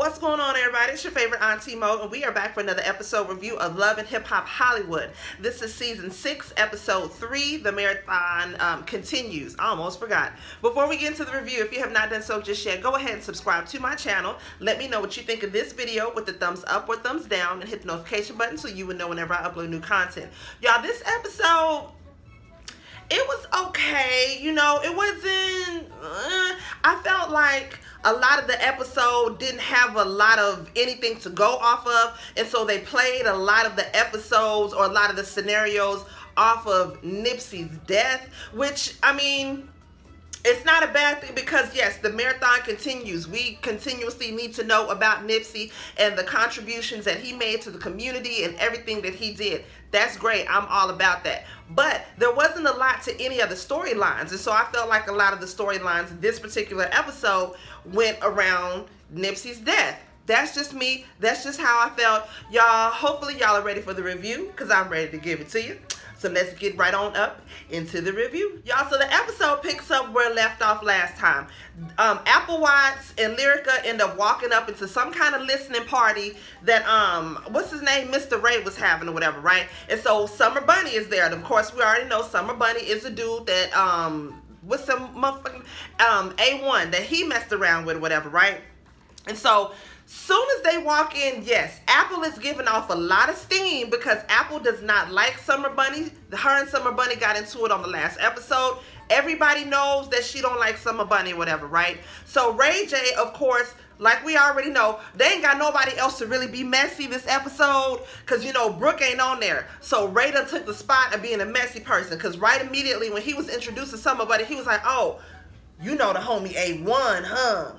What's going on, everybody? It's your favorite Auntie Mo, and we are back for another episode review of Love and Hip Hop Hollywood. This is season six, episode three. The marathon um, continues. I almost forgot. Before we get into the review, if you have not done so just yet, go ahead and subscribe to my channel. Let me know what you think of this video with the thumbs up or thumbs down, and hit the notification button so you will know whenever I upload new content. Y'all, this episode it was okay. You know, it wasn't. Uh, I felt like a lot of the episode didn't have a lot of anything to go off of and so they played a lot of the episodes or a lot of the scenarios off of Nipsey's death which I mean it's not a bad thing because yes the marathon continues. We continuously need to know about Nipsey and the contributions that he made to the community and everything that he did that's great. I'm all about that. But there wasn't a lot to any of the storylines. And so I felt like a lot of the storylines in this particular episode went around Nipsey's death. That's just me. That's just how I felt. Y'all hopefully y'all are ready for the review because I'm ready to give it to you so let's get right on up into the review. Y'all, so the episode picks up where left off last time. Um, Apple Watts and Lyrica end up walking up into some kind of listening party that, um, what's his name? Mr. Ray was having or whatever, right? And so Summer Bunni is there. And of course, we already know Summer Bunni is a dude that, um, with some motherfucking, um, A1 that he messed around with whatever, right? And so Soon as they walk in, yes, Apple is giving off a lot of steam because Apple does not like Summer Bunni. Her and Summer Bunni got into it on the last episode. Everybody knows that she don't like Summer Bunni whatever, right? So Ray J, of course, like we already know, they ain't got nobody else to really be messy this episode because, you know, Brooke ain't on there. So Ray took the spot of being a messy person because right immediately when he was introducing Summer Bunni, he was like, oh, you know the homie A1, huh?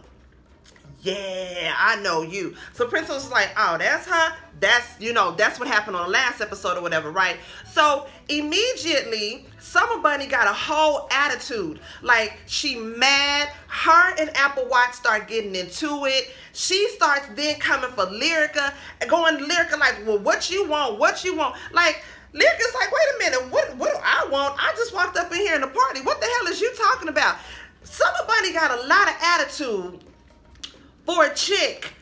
Yeah, I know you. So Princess was like, oh, that's her. That's, you know, that's what happened on the last episode or whatever, right? So immediately, Summer Bunni got a whole attitude. Like, she mad. Her and Apple Watts start getting into it. She starts then coming for Lyrica, and going Lyrica like, well, what you want? What you want? Like, Lyrica's like, wait a minute, what, what do I want? I just walked up in here in the party. What the hell is you talking about? Summer Bunni got a lot of attitude for a chick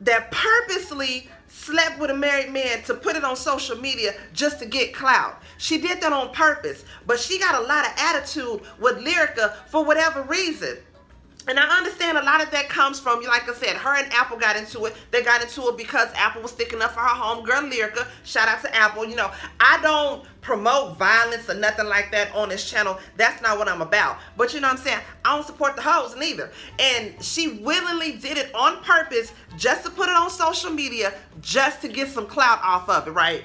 that purposely slept with a married man to put it on social media just to get clout. She did that on purpose, but she got a lot of attitude with Lyrica for whatever reason. And I understand a lot of that comes from, like I said, her and Apple got into it. They got into it because Apple was sticking up for her homegirl Lyrica. Shout out to Apple. You know, I don't promote violence or nothing like that on this channel. That's not what I'm about. But you know what I'm saying? I don't support the hoes neither. And she willingly did it on purpose just to put it on social media, just to get some clout off of it, right?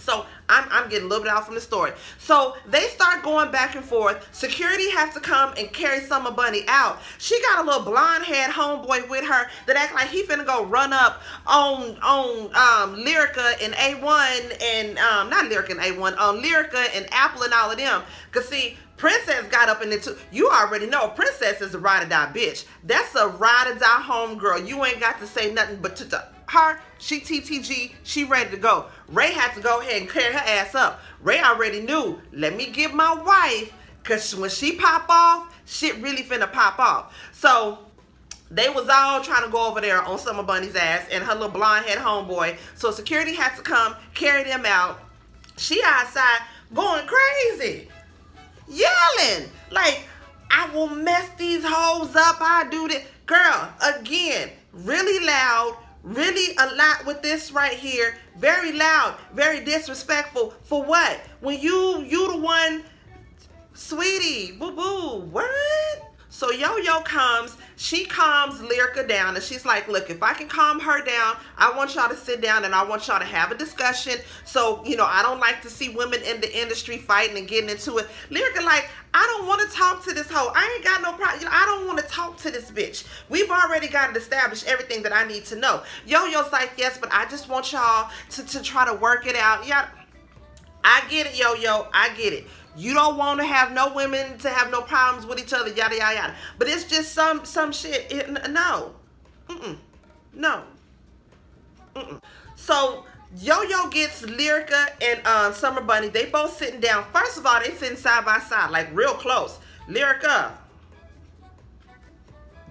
So I'm, I'm getting a little bit out from the story. So they start going back and forth. Security has to come and carry Summer Bunni out. She got a little blonde head homeboy with her that act like he finna go run up on on um, Lyrica and A1 and um, not Lyrica and A1, um, Lyrica and Apple and all of them. Cause see, Princess got up in it too. You already know Princess is a ride or die bitch. That's a ride or die homegirl. You ain't got to say nothing but to her, she TTG, she ready to go. Ray had to go ahead and clear her ass up. Ray already knew, let me give my wife, because when she pop off, shit really finna pop off. So, they was all trying to go over there on Summer Bunni's ass and her little blonde head homeboy. So security had to come, carry them out. She outside going crazy, yelling. Like, I will mess these hoes up. I do this. Girl, again, really loud, really a lot with this right here. Very loud, very disrespectful. For what? When you you the one, sweetie, boo boo, what? So Yo-Yo comes, she calms Lyrica down, and she's like, look, if I can calm her down, I want y'all to sit down and I want y'all to have a discussion. So, you know, I don't like to see women in the industry fighting and getting into it. Lyrica like, I don't want to talk to this hoe. I ain't got no problem. You know, I don't want to talk to this bitch. We've already got to establish everything that I need to know. Yo-Yo's like, yes, but I just want y'all to, to try to work it out. Yeah, I get it, Yo-Yo. I get it. You don't want to have no women to have no problems with each other, yada, yada, yada. But it's just some some shit. It, no. Mm-mm. No. Mm-mm. So, Yo-Yo gets Lyrica and um, Summer Bunni. They both sitting down. First of all, they sitting side by side, like real close. Lyrica,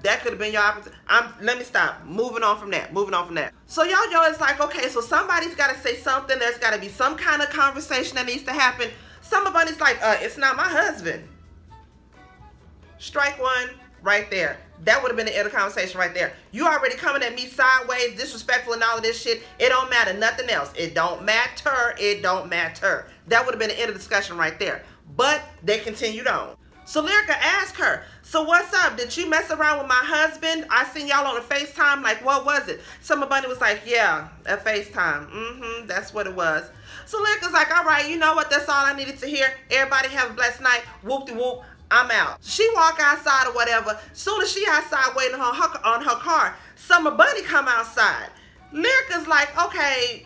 That could have been your opportunity. I'm let me stop. Moving on from that. Moving on from that. So y'all yo is like, okay, so somebody's gotta say something. There's gotta be some kind of conversation that needs to happen. Summer Bunni's like, uh, it's not my husband. Strike one right there. That would have been the end of the conversation right there. You already coming at me sideways, disrespectful and all of this shit. It don't matter. Nothing else. It don't matter. It don't matter. That would have been the end of the discussion right there. But they continued on. So Lyrica asked her, so what's up? Did you mess around with my husband? I seen y'all on a FaceTime. Like, what was it? Summer Bunni was like, yeah, a FaceTime. Mm-hmm, that's what it was. So Lyrica's like, all right, you know what? That's all I needed to hear. Everybody have a blessed night. Whoop-de-whoop. I'm out. She walk outside or whatever. Soon as she outside waiting on her, on her car, Summer Bunni come outside. Lyrica's like, okay,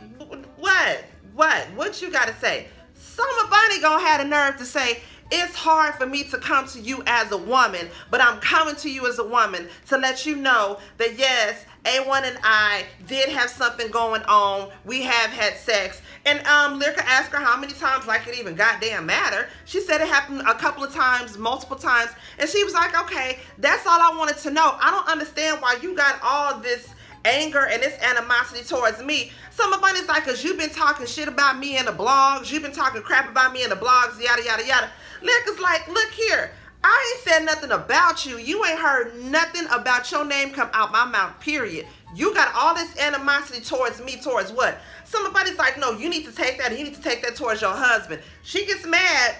what? What? What you got to say? Summer Bunni gonna have the nerve to say, it's hard for me to come to you as a woman, but I'm coming to you as a woman to let you know that yes, A1 and I did have something going on. We have had sex. And um, Lyrica asked her how many times, like it even goddamn matter. She said it happened a couple of times, multiple times. And she was like, okay, that's all I wanted to know. I don't understand why you got all this anger and this animosity towards me. Summer Bunni's like, because you've been talking shit about me in the blogs. You've been talking crap about me in the blogs, yada, yada, yada. Lyrica's like, look here. I ain't said nothing about you. You ain't heard nothing about your name come out my mouth, period. You got all this animosity towards me, towards what? Somebody's like, no, you need to take that. You need to take that towards your husband. She gets mad,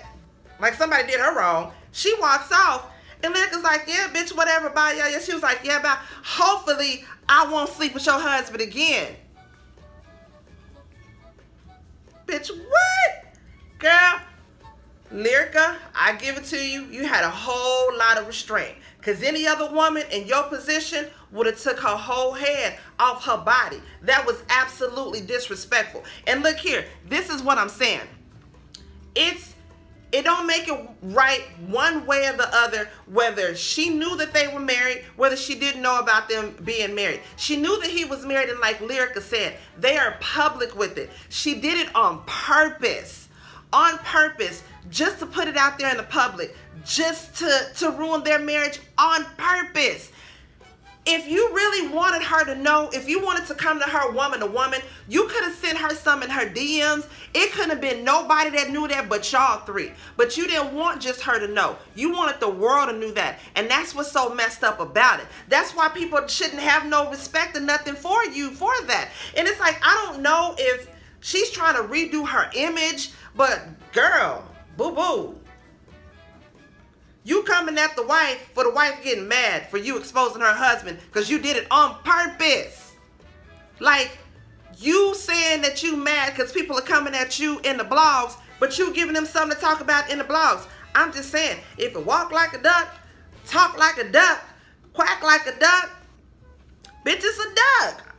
like somebody did her wrong. She walks off, and Lyrica's like, yeah, bitch, whatever, bye, yeah, yeah. She was like, yeah, bye. Hopefully, I won't sleep with your husband again. Bitch, what? Girl, Lyrica, I give it to you. You had a whole lot of restraint. Because any other woman in your position would have took her whole head off her body. That was absolutely disrespectful. And look here, this is what I'm saying. It's it don't make it right one way or the other whether she knew that they were married whether she didn't know about them being married she knew that he was married and like lyrica said they are public with it she did it on purpose on purpose just to put it out there in the public, just to, to ruin their marriage on purpose. If you really wanted her to know, if you wanted to come to her woman to woman, you could have sent her some in her DMs. It couldn't have been nobody that knew that but y'all three. But you didn't want just her to know. You wanted the world to know that. And that's what's so messed up about it. That's why people shouldn't have no respect or nothing for you for that. And it's like, I don't know if she's trying to redo her image, but girl, Boo boo. You coming at the wife for the wife getting mad for you exposing her husband because you did it on purpose. Like you saying that you mad because people are coming at you in the blogs, but you giving them something to talk about in the blogs. I'm just saying, if it walk like a duck, talk like a duck, quack like a duck, bitch, it's a duck.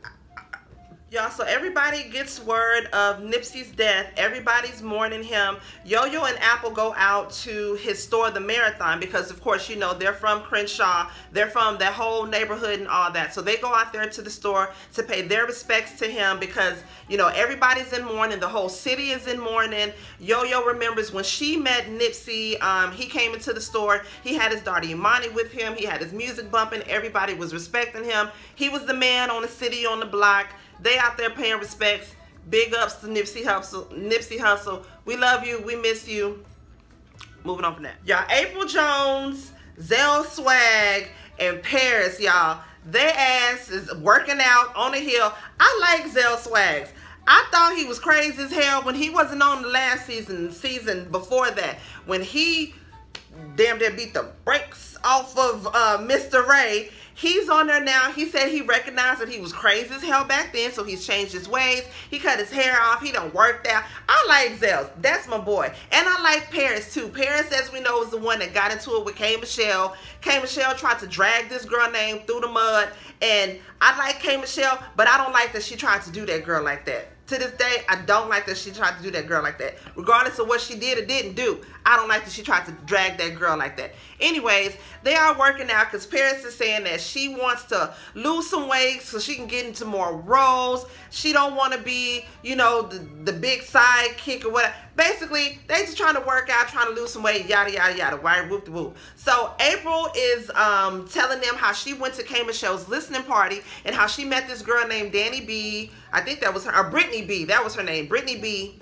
Y'all, so everybody gets word of Nipsey's death. Everybody's mourning him. Yo-Yo and Apple go out to his store, The Marathon, because of course, you know, they're from Crenshaw. They're from that whole neighborhood and all that. So they go out there to the store to pay their respects to him because, you know, everybody's in mourning. The whole city is in mourning. Yo-Yo remembers when she met Nipsey, um, he came into the store. He had his daughter Imani with him. He had his music bumping. Everybody was respecting him. He was the man on the city on the block. They out there paying respects. Big ups to Nipsey Hussle. Nipsey Hussle. We love you. We miss you. Moving on from that. Y'all, Apryl Jones, Zell Swag, and Paris, y'all. Their ass is working out on the hill. I like Zell Swags. I thought he was crazy as hell when he wasn't on the last season, season before that. When he damn near beat the brakes off of uh, Mr. Ray He's on there now. He said he recognized that he was crazy as hell back then, so he's changed his ways. He cut his hair off. He done worked out. I like Zell. That's my boy. And I like Paris, too. Paris, as we know, is the one that got into it with K. Michelle. K. Michelle tried to drag this girl name through the mud. And I like K. Michelle, but I don't like that she tried to do that girl like that to this day, I don't like that she tried to do that girl like that. Regardless of what she did or didn't do, I don't like that she tried to drag that girl like that. Anyways, they are working out because Paris is saying that she wants to lose some weight so she can get into more roles. She don't want to be, you know, the, the big sidekick or whatever. Basically, they just trying to work out, trying to lose some weight, yada yada yada. Right? Whoop whoop. So Apryl is um, telling them how she went to K Michelle's listening party and how she met this girl named Danny B. I think that was her, or Brittany B. That was her name, Brittany B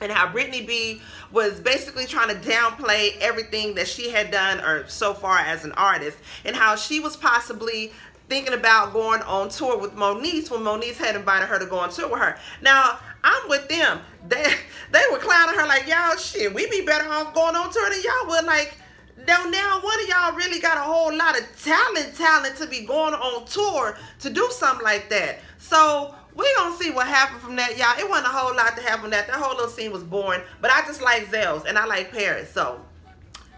and how Brittany B was basically trying to downplay everything that she had done or so far as an artist and how she was possibly thinking about going on tour with Moniece when Moniece had invited her to go on tour with her. Now, I'm with them. They they were clowning her like, y'all shit, we be better off going on tour than y'all would like now, now one of y'all really got a whole lot of talent, talent to be going on tour to do something like that. So we gonna see what happened from that, y'all. It wasn't a whole lot to happen that. That whole little scene was boring. But I just like Zellz and I like Paris. So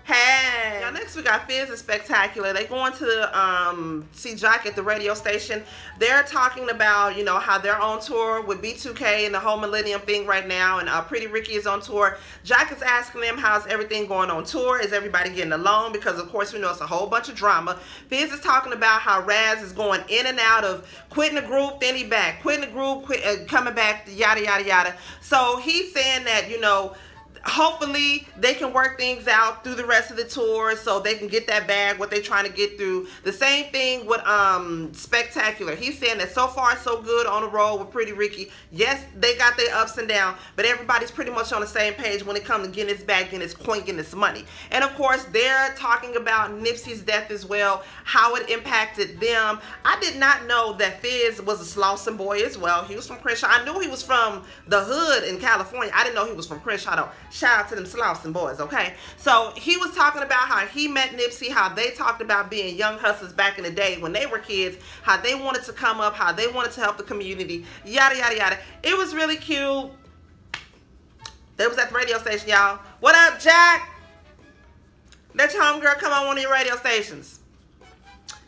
Hey. Now next we got Fizz is Spectacular. They going to um, see Jack at the radio station. They're talking about, you know, how they're on tour with B2K and the whole Millennium thing right now. And uh, Pretty Ricky is on tour. Jack is asking them how's everything going on tour. Is everybody getting along? Because of course we know it's a whole bunch of drama. Fizz is talking about how Raz is going in and out of quitting the group, then he back. Quitting the group, quit, uh, coming back, yada, yada, yada. So he's saying that, you know, hopefully they can work things out through the rest of the tour so they can get that bag what they're trying to get through. The same thing with um spectacular. He's saying that so far so good on the road with pretty ricky. Yes they got their ups and downs but everybody's pretty much on the same page when it comes to getting his bag getting his coin getting his money. And of course they're talking about nipsey's death as well how it impacted them. I did not know that fizz was a slauson boy as well. He was from crenshaw. I knew he was from the hood in california. I didn't know he was from crenshaw though Shout out to them Slauson boys, okay? So he was talking about how he met Nipsey, how they talked about being young hustlers back in the day when they were kids, how they wanted to come up, how they wanted to help the community, yada, yada, yada. It was really cute. They was at the radio station, y'all. What up, Jack? Let your homegirl come on one of your radio stations.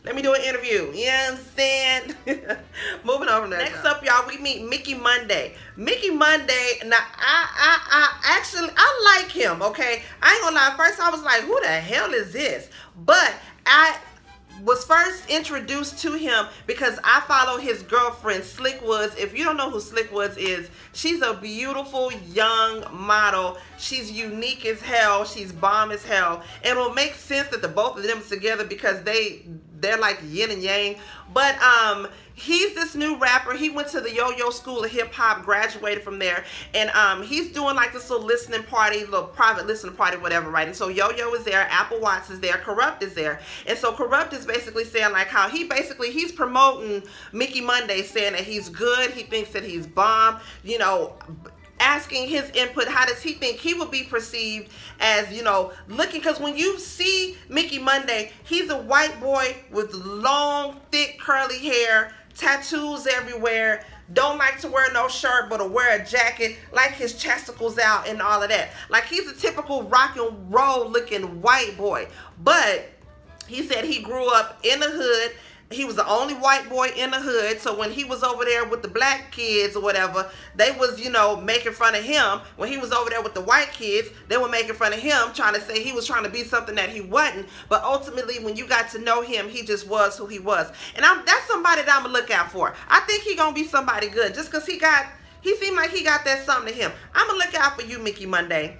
Let me do an interview. You know what I'm saying? Moving over there. Next up, y'all, we meet Mickey Monday. Mickey Monday, now, I, I, I, actually, I like him, okay? I ain't gonna lie. First, I was like, who the hell is this? But I was first introduced to him because I follow his girlfriend, Slick Woods. If you don't know who Slick Woods is, she's a beautiful young model. She's unique as hell. She's bomb as hell. And it will make sense that the both of them together because they they're like yin and yang. But um, he's this new rapper. He went to the Yo-Yo School of Hip Hop, graduated from there, and um, he's doing like this little listening party, little private listening party, whatever, right? And so Yo-Yo is there, Apple Watts is there, Kurupt is there, and so Kurupt is basically saying like how he basically he's promoting Mickey Monday, saying that he's good, he thinks that he's bomb, you know asking his input how does he think he would be perceived as you know looking? Because when you see mickey monday he's a white boy with long thick curly hair tattoos everywhere don't like to wear no shirt but to wear a jacket like his chesticles out and all of that. Like he's a typical rock and roll looking white boy. But he said he grew up in the hood he was the only white boy in the hood so when he was over there with the black kids or whatever they was you know making fun of him. When he was over there with the white kids they were making fun of him trying to say he was trying to be something that he wasn't. But ultimately when you got to know him he just was who he was. And i'm that's somebody that i'm gonna look out for. I think he gonna be somebody good. Just because he got he seemed like he got that something to him. I'm gonna look out for you mickey monday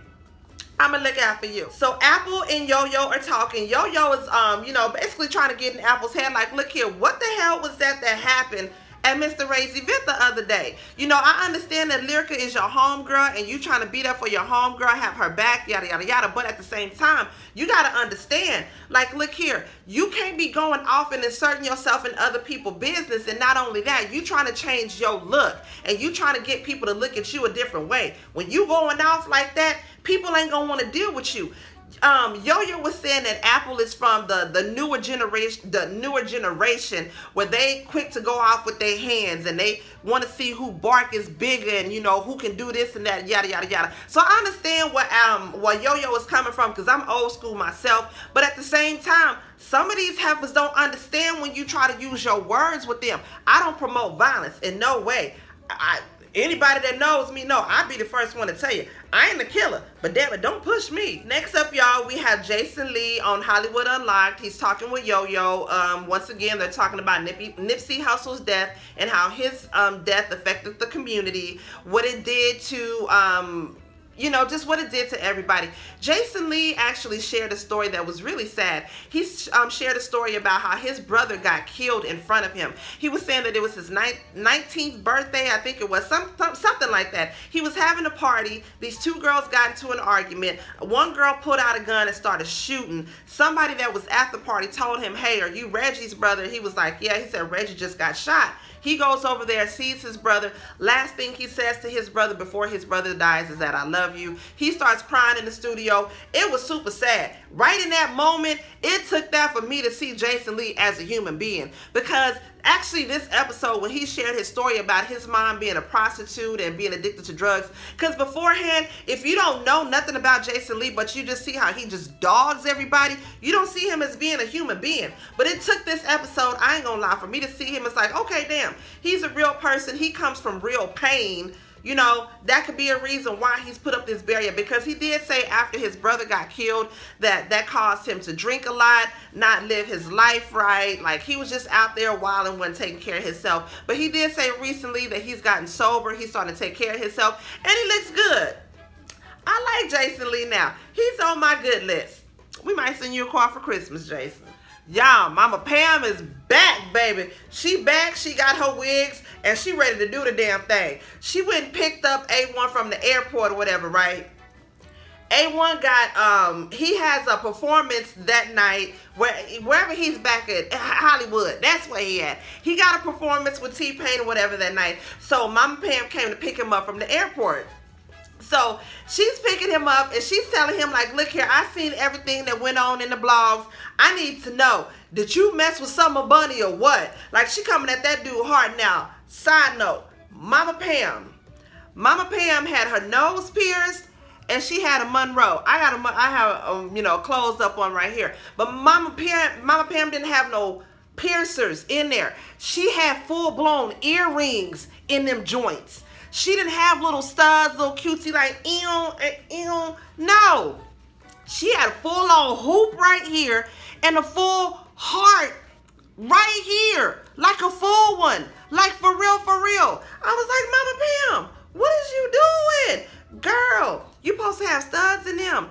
I'm gonna look out for you. So Apple and Yo-Yo are talking. Yo-Yo is, um, you know, basically trying to get in Apple's head. Like, look here, what the hell was that that happened at Mr. Ray's event the other day. You know, I understand that Lyrica is your homegirl and you trying to be there for your homegirl, have her back, yada, yada, yada. But at the same time, you got to understand, like, look here, you can't be going off and inserting yourself in other people's business. And not only that, you trying to change your look and you trying to get people to look at you a different way. When you going off like that, people ain't going to want to deal with you um, Yo-Yo was saying that Apple is from the the newer generation, the newer generation where they quick to go off with their hands and they want to see who bark is bigger and you know who can do this and that, yada yada yada. So I understand what um what Yo-Yo is coming from because I'm old school myself, but at the same time, some of these heifers don't understand when you try to use your words with them. I don't promote violence in no way. I Anybody that knows me know I'd be the first one to tell you I ain't the killer, but damn it, don't push me. Next up, y'all, we have Jason Lee on Hollywood Unlocked. He's talking with Yo Yo. Um, once again, they're talking about Nipsey, Nipsey Hussle's death and how his um, death affected the community, what it did to um, you know, just what it did to everybody. Jason Lee actually shared a story that was really sad. He um, shared a story about how his brother got killed in front of him. He was saying that it was his 19th birthday, I think it was, some, something like that. He was having a party. These two girls got into an argument. One girl pulled out a gun and started shooting. Somebody that was at the party told him, hey, are you Reggie's brother? He was like, yeah. He said, Reggie just got shot. He goes over there, sees his brother. Last thing he says to his brother before his brother dies is that I love you. He starts crying in the studio. It was super sad. Right in that moment, it took that for me to see Jason Lee as a human being because actually this episode when he shared his story about his mom being a prostitute and being addicted to drugs because beforehand if you don't know nothing about jason lee but you just see how he just dogs everybody you don't see him as being a human being. But it took this episode i ain't gonna lie for me to see him it's like okay damn he's a real person. He comes from real pain you know, that could be a reason why he's put up this barrier because he did say after his brother got killed that that caused him to drink a lot, not live his life right. Like he was just out there wild and wasn't taking care of himself. But he did say recently that he's gotten sober, he's starting to take care of himself, and he looks good. I like Jason Lee now. He's on my good list. We might send you a car for Christmas, Jason. Y'all, Mama Pam is back, baby. She back, she got her wigs, and she ready to do the damn thing. She went and picked up A1 from the airport or whatever, right? A1 got, um, he has a performance that night where wherever he's back at Hollywood, that's where he at. He got a performance with T-Pain or whatever that night. So Mama Pam came to pick him up from the airport. So she's picking him up and she's telling him like, look here, I seen everything that went on in the blogs. I need to know, did you mess with Summer Bunni or what? Like she coming at that dude hard now. Side note, Mama Pam. Mama Pam had her nose pierced and she had a Monroe. I got a, I have, um, you know, closed up one right here. But Mama Pam, Mama Pam didn't have no piercers in there. She had full blown earrings in them joints. She didn't have little studs, little cutesy like, ew, eh, ew. No. She had a full on hoop right here and a full heart right here. Like a full one. Like for real, for real. I was like, Mama Pam, what is you doing? Girl, you supposed to have studs in them.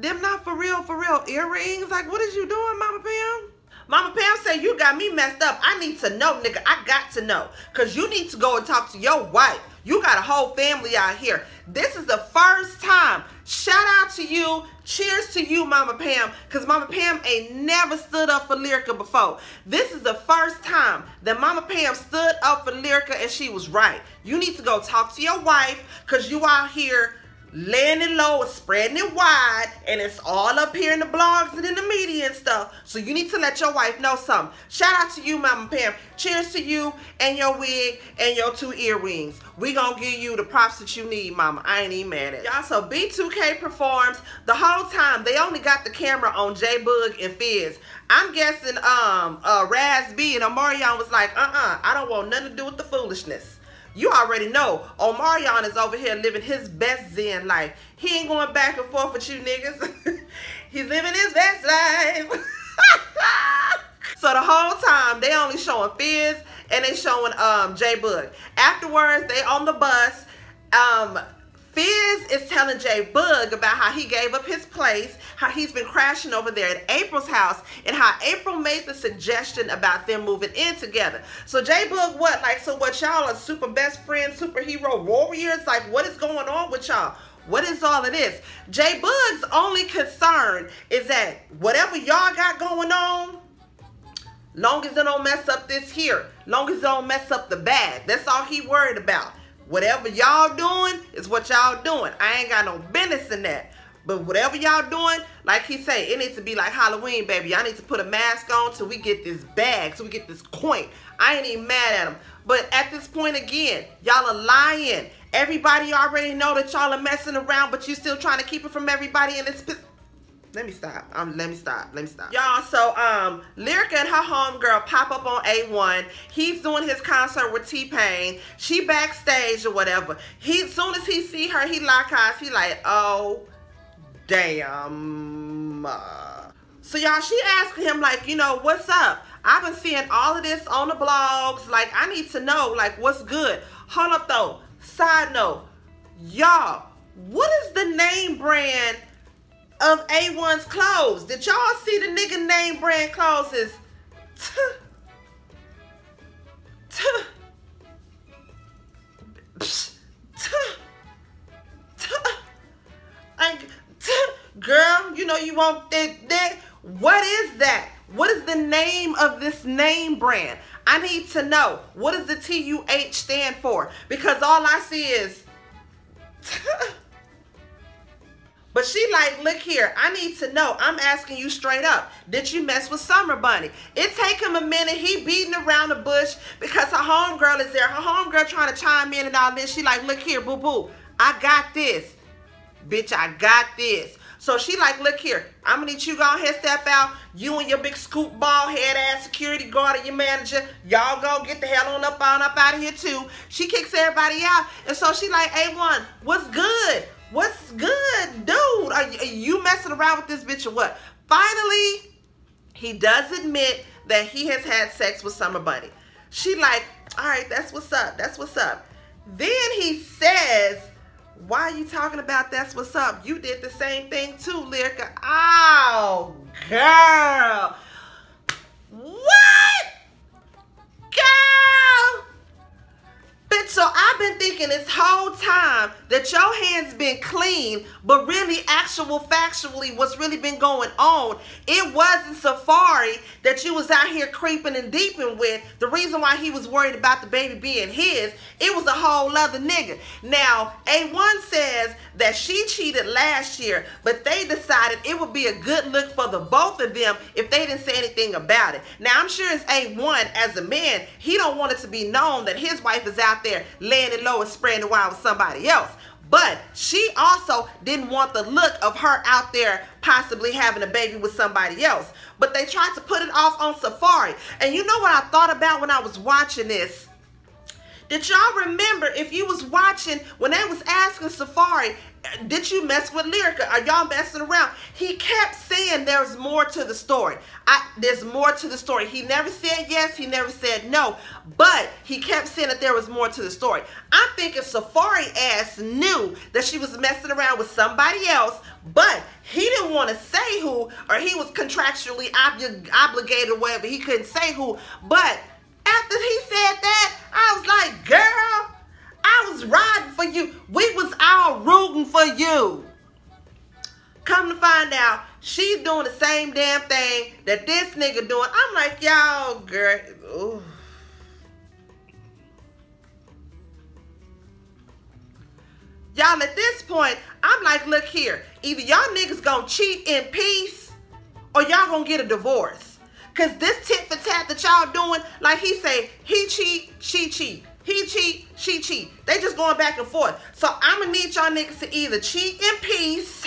Them not for real, for real earrings. Like, what is you doing, Mama Pam? Mama Pam said, you got me messed up. I need to know, nigga. I got to know. Because you need to go and talk to your wife. You got a whole family out here. This is the first time. Shout out to you. Cheers to you, Mama Pam. Because Mama Pam ain't never stood up for Lyrica before. This is the first time that Mama Pam stood up for Lyrica and she was right. You need to go talk to your wife because you out here laying it low, spreading it wide, and it's all up here in the blogs and in the media and stuff. So you need to let your wife know something. Shout out to you, Mama Pam. Cheers to you and your wig and your two earrings. We gonna give you the props that you need, Mama. I ain't even mad at y'all. So B2K performs the whole time. They only got the camera on J Boog and Fizz. I'm guessing um uh Raz B and Omarion was like, uh-uh, I don't want nothing to do with the foolishness. You already know Omarion is over here living his best Zen life. He ain't going back and forth with you niggas. He's living his best life. so the whole time they only showing Fizz and they showing um J Boog. Afterwards, they on the bus. Um Fizz is telling J Boog about how he gave up his place, how he's been crashing over there at Apryl's house, and how Apryl made the suggestion about them moving in together. So J Boog, what? Like, so what y'all are super best friends, superhero warriors? Like, what is going on with y'all? What is all of this? J Boog's only concern is that whatever y'all got going on, long as it don't mess up this here, long as it don't mess up the bag, that's all he worried about. Whatever y'all doing is what y'all doing. I ain't got no business in that. But whatever y'all doing, like he say, it needs to be like Halloween, baby. Y'all need to put a mask on till we get this bag, till we get this coin. I ain't even mad at him. But at this point again, y'all are lying. Everybody already know that y'all are messing around, but you still trying to keep it from everybody and it's let me stop. Um, let me stop. Let me stop. Y'all, so um, Lyrica and her homegirl pop up on A1. He's doing his concert with T-Pain. She backstage or whatever. He, soon as he see her, he lock eyes. He like, oh, damn. So y'all, she asked him like, you know, what's up? I've been seeing all of this on the blogs. Like, I need to know, like, what's good. Hold up though. Side note, y'all, what is the name brand of A1's clothes. Did y'all see the nigga name brand clothes is t t t t t girl, you know you want that that what is that? What is the name of this name brand? I need to know. What does the T-U-H stand for? Because all I see is But she like, look here, I need to know. I'm asking you straight up. Did you mess with Summer Bunni? It take him a minute. He beating around the bush because her homegirl is there. Her homegirl trying to chime in and all this. She like, look here, boo-boo. I got this. Bitch, I got this. So she like, look here, I'm gonna need you go ahead, step out. You and your big scoop ball head ass security guard and your manager, y'all go get the hell on up on up out of here too. She kicks everybody out. And so she like, A1, what's good? What's good, dude? Are you messing around with this bitch or what? Finally, he does admit that he has had sex with Summer Bunni. She like, all right, that's what's up. That's what's up. Then he says, why are you talking about that's what's up? You did the same thing too, Lyrica. Oh, girl. Thinking this whole time that your hands been clean, but really, actual, factually, what's really been going on, it wasn't Safaree that you was out here creeping and deeping with. The reason why he was worried about the baby being his, it was a whole other nigga. Now, A1 says that she cheated last year, but they decided it would be a good look for the both of them if they didn't say anything about it. Now, I'm sure it's A1 as a man, he don't want it to be known that his wife is out there laying it low and spreading the wild with somebody else. But she also didn't want the look of her out there possibly having a baby with somebody else. But they tried to put it off on Safaree. And you know what I thought about when I was watching this? Did y'all remember if you was watching when they was asking Safaree, did you mess with Lyrica? Are y'all messing around? He kept saying there's more to the story. I, there's more to the story. He never said yes. He never said no. But he kept saying that there was more to the story. I'm thinking Safaree ass knew that she was messing around with somebody else, but he didn't want to say who, or he was contractually ob obligated or whatever. He couldn't say who. But after he said that, I was like, girl, I was riding for you. We was all rooting for you. Come to find out, she's doing the same damn thing that this nigga doing. I'm like, y'all, girl. Ooh. Y'all, at this point, I'm like, look here. Either y'all niggas gonna cheat in peace or y'all gonna get a divorce. Cause this tit for tat that y'all doing, like he say, he cheat, she cheat. He cheat, she cheat. They just going back and forth. So I'm gonna need y'all niggas to either cheat in peace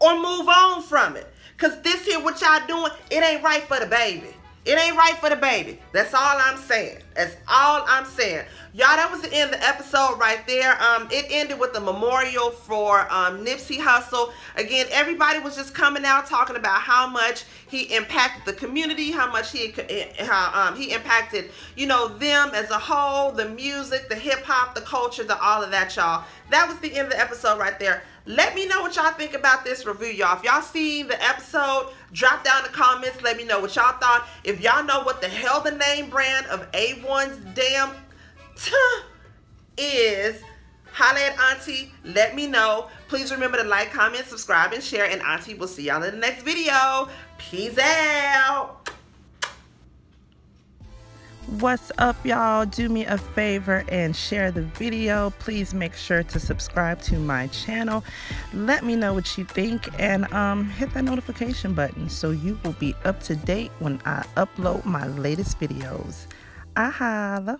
or move on from it. Cause this here, what y'all doing, it ain't right for the baby. It ain't right for the baby. That's all I'm saying. That's all I'm saying. Y'all, that was the end of the episode right there. Um, it ended with a memorial for um, Nipsey Hussle. Again, everybody was just coming out talking about how much he impacted the community, how much he how um, he impacted, you know, them as a whole, the music, the hip hop, the culture, the all of that, y'all. That was the end of the episode right there. Let me know what y'all think about this review, y'all. If y'all seen the episode, drop down in the comments. Let me know what y'all thought. If y'all know what the hell the name brand of A1's damn is holla at auntie let me know please remember to like comment subscribe and share and auntie will see y'all in the next video peace out what's up y'all? Do me a favor and share the video. Please make sure to subscribe to my channel. Let me know what you think and um, hit that notification button so you will be up to date when i upload my latest videos. I holla.